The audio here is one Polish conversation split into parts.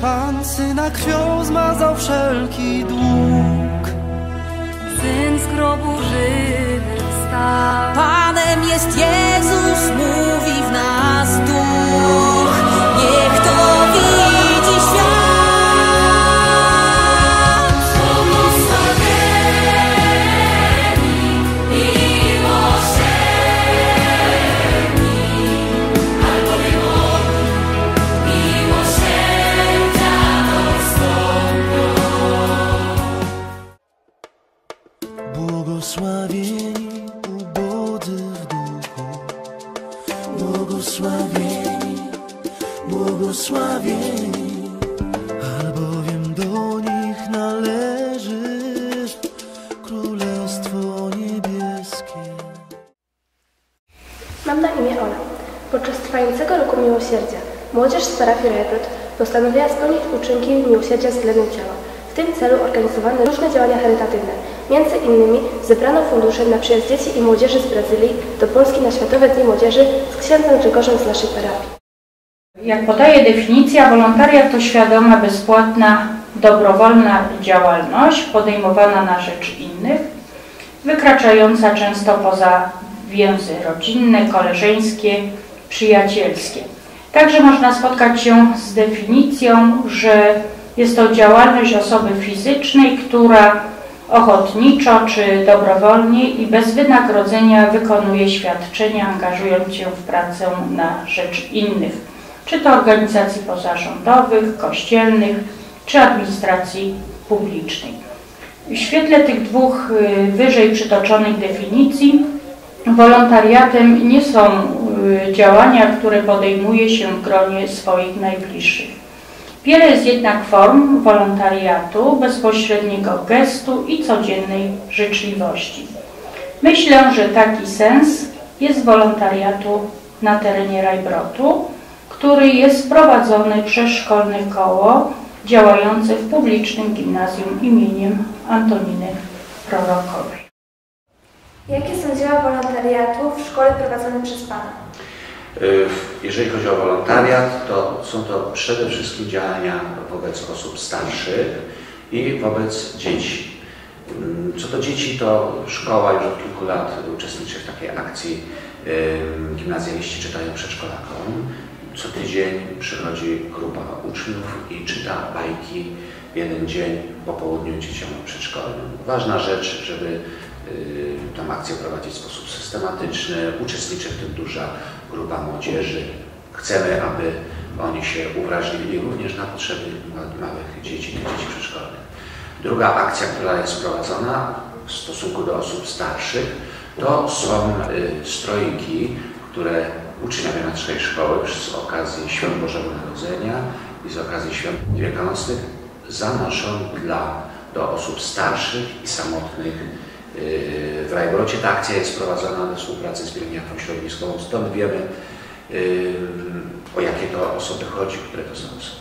Pan syna krwią zmazał wszelki dług. Syn z grobu żywy wstał. Panem jest Jezus, mówi Błogosławieni ubodzy w duchu, błogosławieni, błogosławieni, albowiem do nich należy Królestwo Niebieskie. Mam na imię Ola. Podczas trwającego roku miłosierdzia młodzież z parafii Rekrut postanowiła spełnić uczynki miłosierdzia względem ciała. Tym celu organizowano różne działania charytatywne. Między innymi zebrano fundusze na przyjazd dzieci i młodzieży z Brazylii do Polski na Światowe Dni Młodzieży z księdzem Grzegorzem z naszej parafii. Jak podaje definicja, wolontariat to świadoma, bezpłatna, dobrowolna działalność podejmowana na rzecz innych, wykraczająca często poza więzy rodzinne, koleżeńskie, przyjacielskie. Także można spotkać się z definicją, że jest to działalność osoby fizycznej, która ochotniczo czy dobrowolnie i bez wynagrodzenia wykonuje świadczenia, angażując się w pracę na rzecz innych, czy to organizacji pozarządowych, kościelnych, czy administracji publicznej. W świetle tych dwóch y, wyżej przytoczonych definicji wolontariatem nie są y, działania, które podejmuje się w gronie swoich najbliższych. Wiele jest jednak form wolontariatu, bezpośredniego gestu i codziennej życzliwości. Myślę, że taki sens jest wolontariatu na terenie Rajbrotu, który jest prowadzony przez szkolne koło działające w publicznym gimnazjum imieniem Antoniny Prorokowej. Jakie są dzieła wolontariatu w szkole prowadzone przez Pana? Y, Jeżeli chodzi o wolontariat, to są to przede wszystkim działania wobec osób starszych i wobec dzieci. Mm, Co do dzieci, to szkoła już od kilku lat uczestniczy w takiej akcji Gimnazjaliści czytają przedszkolakom. Co tydzień przychodzi grupa uczniów i czyta bajki jeden dzień po południu dzieciom przedszkolnym. Ważna rzecz, żeby y, tę akcję prowadzić w sposób systematyczny. Uczestniczy w tym duża grupa młodzieży. Chcemy, aby oni się uwrażliwili również na potrzeby ma- małych dzieci, dzieci przedszkolnych. Druga akcja, która jest prowadzona w stosunku do osób starszych, to są y, strojki, które uczniowie naszej szkoły z okazji Świąt Bożego Narodzenia i z okazji Świąt Wielkanocnych zanoszą dla, do osób starszych i samotnych w Rajbrocie. Ta akcja jest prowadzona we współpracy z pielęgniarką środowiskową, stąd wiemy yy, o jakie to osoby chodzi, które to są osoby.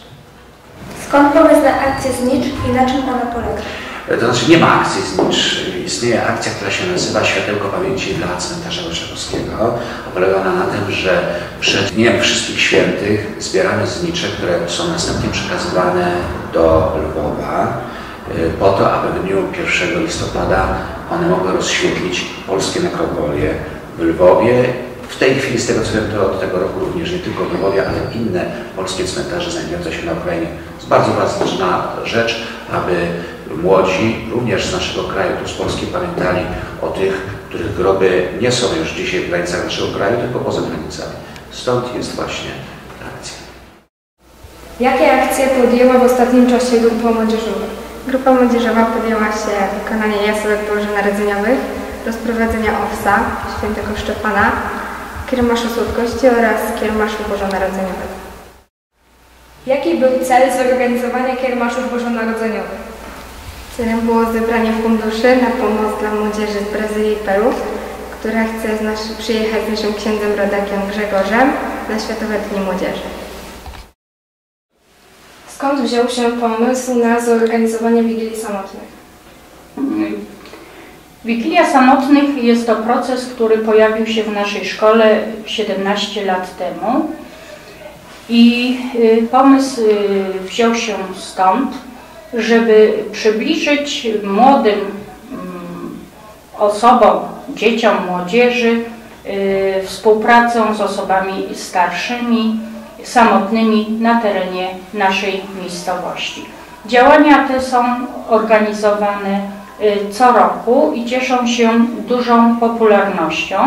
Skąd pomysł na akcję Znicz i na czym ona polega? To znaczy nie ma akcji znicz. Istnieje akcja, która się nazywa Światełko Pamięci dla Cmentarza Warszawskiego. A Polega ona na tym, że przed Dniem Wszystkich Świętych zbieramy znicze, które są następnie przekazywane do Lwowa po to, aby w dniu 1 listopada one mogły rozświetlić polskie nekropolie w Lwowie. W tej chwili, z tego co wiem, to od tego roku również nie tylko w Lwowie, ale inne polskie cmentarze znajdujące się na Ukrainie. To jest bardzo ważna rzecz, aby młodzi, również z naszego kraju, tu z Polski, pamiętali o tych, których groby nie są już dzisiaj w granicach naszego kraju, tylko poza granicami. Stąd jest właśnie ta akcja. Jakie akcje podjęła w ostatnim czasie grupa młodzieżowa? Grupa młodzieżowa podjęła się wykonania jasełek bożonarodzeniowych, rozprowadzenia owsa świętego Szczepana, kiermaszu słodkości oraz kiermaszu bożonarodzeniowego. Jaki był cel zorganizowania kiermaszów bożonarodzeniowych? Celem było zebranie funduszy na pomoc dla młodzieży z Brazylii i Peru, która chce z nasz, przyjechać z naszym księdzem rodakiem Grzegorzem na Światowe Dni Młodzieży. Skąd wziął się pomysł na zorganizowanie Wigilii Samotnych? Wigilia Samotnych jest to proces, który pojawił się w naszej szkole 17 lat temu. I y, pomysł y, wziął się stąd, żeby przybliżyć młodym mm, osobom, dzieciom, młodzieży y, współpracę z osobami starszymi, samotnymi na terenie naszej miejscowości. Działania te są organizowane y, co roku i cieszą się dużą popularnością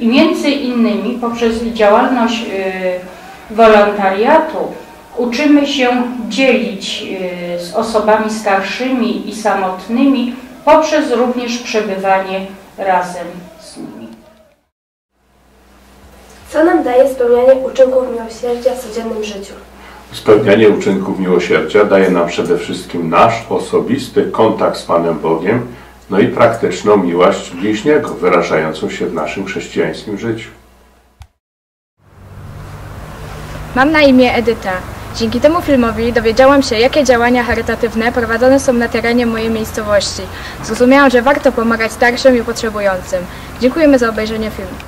i między innymi poprzez działalność y, wolontariatu uczymy się dzielić y, z osobami starszymi i samotnymi poprzez również przebywanie razem. Co nam daje spełnianie uczynków miłosierdzia w codziennym życiu? Spełnianie uczynków miłosierdzia daje nam przede wszystkim nasz osobisty kontakt z Panem Bogiem, no i praktyczną miłość bliźniego, wyrażającą się w naszym chrześcijańskim życiu. Mam na imię Edyta. Dzięki temu filmowi dowiedziałam się, jakie działania charytatywne prowadzone są na terenie mojej miejscowości. Zrozumiałam, że warto pomagać starszym i potrzebującym. Dziękujemy za obejrzenie filmu.